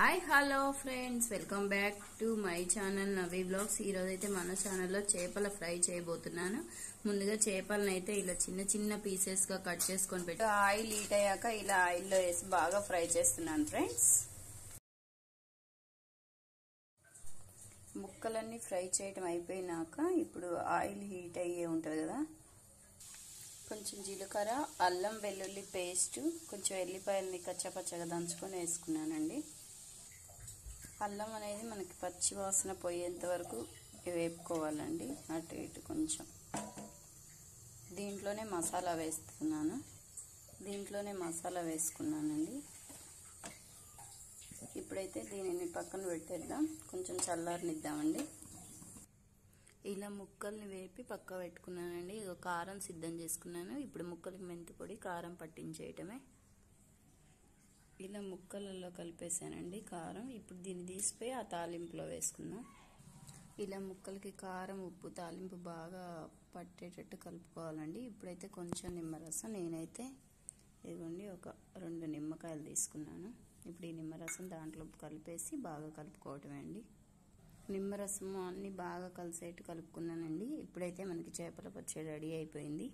Hi hello friends welcome back to my channel Navi blogs ఈరోజు అయితే మన ఛానల్లో చేపల ఫ్రై చేయబోతున్నాను. ముందుగా చేపలను అయితే ఇలా చిన్న చిన్న పీసెస్గా కట్ చేసుకొని పెట్టి. ఆయిల్ హీట్ అయ్యాక ఇలా ఆయిల్లో వేసి బాగా ఫ్రై చేస్తున్నాను ఫ్రెండ్స్ ముక్కలన్నీ ఫ్రై చేయడం అయిపోయినాక ఇప్పుడు ఆయిల్ హీట్ అయ్యే ఉంటుంది కదా. కొంచెం జీలకర్ర అల్లం వెల్లుల్లి పేస్ట్ కొంచెం ఎల్లిపాయలని కచ్చపచ్చగా దంచుకొని వేసుకున్నానండి. అల్లం అనేది మనకి పచ్చి వాసన పోయేంత వరకు వేపుకోవాలండి. అటు ఇటు కొంచెం. దీంట్లోనే మసాలా వేస్తున్నాను. దీంట్లోనే మసాలా వేసుకున్నానండి. ఇప్పుడైతే దీనిని పక్కన పెట్టేద్దాం. కొంచెం చల్లారనిద్దామండి. ఇలా ముక్కల్ని వేపి పక్క పెట్టుకున్నానండి. కారం సిద్ధం చేసుకున్నాను. ఇప్పుడు ముక్కలకి మెంతి పొడి కారం పట్టించేయటమే. ఇలా ముక్కలలో కలిపేసానండి కారం. ఇప్పుడు దీన్ని తీసిపోయి ఆ తాలింపులో వేసుకుందాం. ఇలా ముక్కలకి కారం ఉప్పు తాలింపు బాగా పట్టేటట్టు కలుపుకోవాలండి. ఇప్పుడైతే కొంచెం నిమ్మరసం నేనైతే ఇదిగోండి ఒక రెండు నిమ్మకాయలు తీసుకున్నాను. ఇప్పుడు ఈ నిమ్మరసం దాంట్లో కలిపేసి బాగా కలుపుకోవటమే అండి. నిమ్మరసం అన్నీ బాగా కలిసేట్టు కలుపుకున్నానండి. ఇప్పుడైతే మనకి చేపల పచ్చడి రెడీ అయిపోయింది.